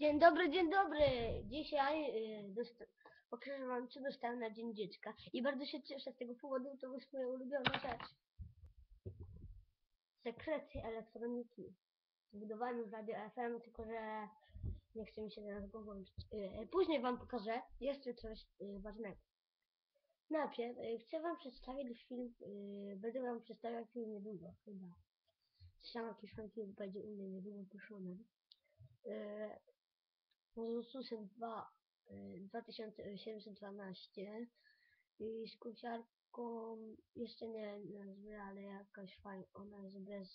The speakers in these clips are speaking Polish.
Dzień dobry, dzień dobry! Dzisiaj y, dosta- pokażę wam, co dostałem na Dzień Dziecka. I bardzo się cieszę z tego powodu, to jest moja ulubiona rzecz. Sekrety elektroniki. Zbudowałem w Radio FM, tylko że nie chce mi się teraz go włączyć. Y, Później wam pokażę jeszcze coś y, ważnego. Najpierw y, chcę wam przedstawić film, y, będę wam przedstawiał film niedługo, chyba. Sam jakiś film będzie u mnie niedługo puszczony. Y, Ursusem 2 y, 2712 i z kusiarką jeszcze nie nazwę, ale jakaś fajna, ona jest bez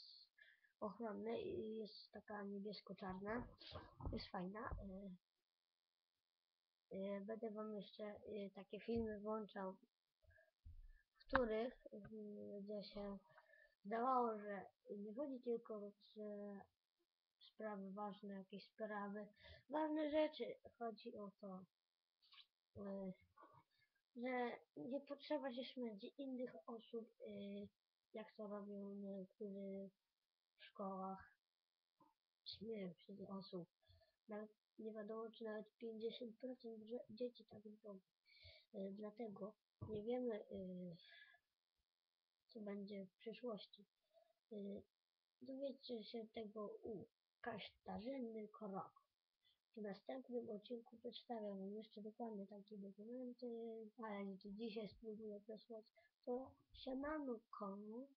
ochrony i jest taka niebiesko-czarna, jest fajna. y. Y, Będę wam jeszcze y, takie filmy włączał, w których będzie się zdawało, że nie chodzi tylko że sprawy ważne, jakieś sprawy, ważne rzeczy. Chodzi o to, e, że nie potrzeba się śmierdzić innych osób, e, jak to robią niektórzy w szkołach. Śmieją się z osób. Nawet nie wiadomo, czy nawet 50% dzie- dzieci tak robi. E, Dlatego nie wiemy, co będzie w przyszłości. Dowiedzcie się tego u Kaśtarzyny Korok. W następnym odcinku przedstawię Wam jeszcze dokładnie takie dokumenty, ale dzisiaj spróbuję przesłać, to siemano komu.